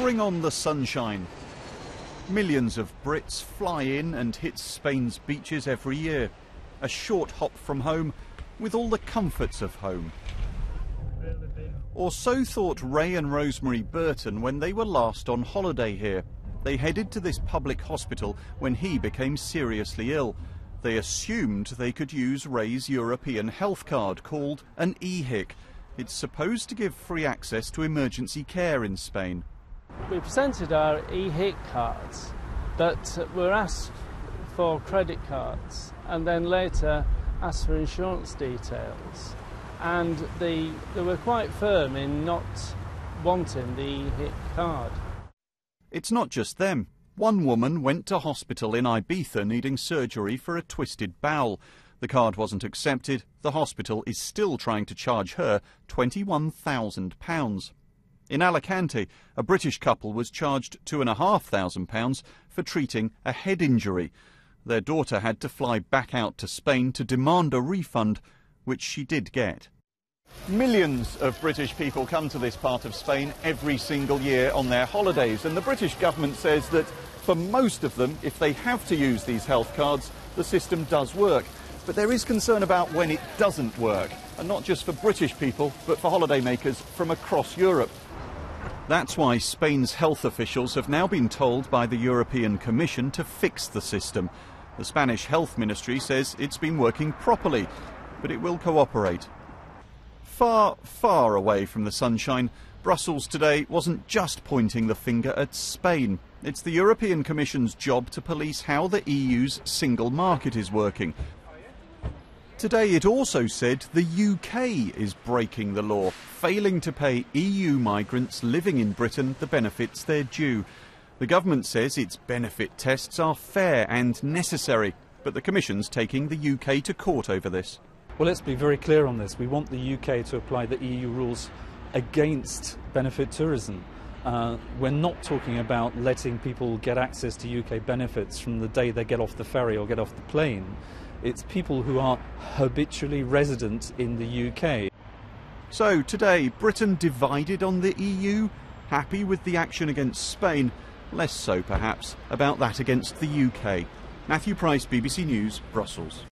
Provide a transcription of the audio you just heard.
Bring on the sunshine. Millions of Brits fly in and hit Spain's beaches every year. A short hop from home with all the comforts of home. Or so thought Ray and Rosemary Burton when they were last on holiday here. They headed to this public hospital when he became seriously ill. They assumed they could use Ray's European health card called an EHIC. It's supposed to give free access to emergency care in Spain. We presented our EHIC cards, but were asked for credit cards and then later asked for insurance details. And they, they were quite firm in not wanting the EHIC card. It's not just them. One woman went to hospital in Ibiza needing surgery for a twisted bowel. The card wasn't accepted. The hospital is still trying to charge her £21,000. In Alicante, a British couple was charged £2,500 for treating a head injury. Their daughter had to fly back out to Spain to demand a refund, which she did get. Millions of British people come to this part of Spain every single year on their holidays, and the British government says that for most of them, if they have to use these health cards, the system does work. But there is concern about when it doesn't work, and not just for British people, but for holidaymakers from across Europe. That's why Spain's health officials have now been told by the European Commission to fix the system. The Spanish Health Ministry says it's been working properly, but it will cooperate. Far, far away from the sunshine, Brussels today wasn't just pointing the finger at Spain. It's the European Commission's job to police how the EU's single market is working. Today it also said the UK is breaking the law, failing to pay EU migrants living in Britain the benefits they're due. The government says its benefit tests are fair and necessary, but the Commission's taking the UK to court over this. Well, let's be very clear on this. We want the UK to apply the EU rules against benefit tourism. Uh, we're not talking about letting people get access to UK benefits from the day they get off the ferry or get off the plane. It's people who are habitually resident in the UK. So today, Britain divided on the EU, happy with the action against Spain, less so perhaps about that against the UK. Matthew Price, BBC News, Brussels.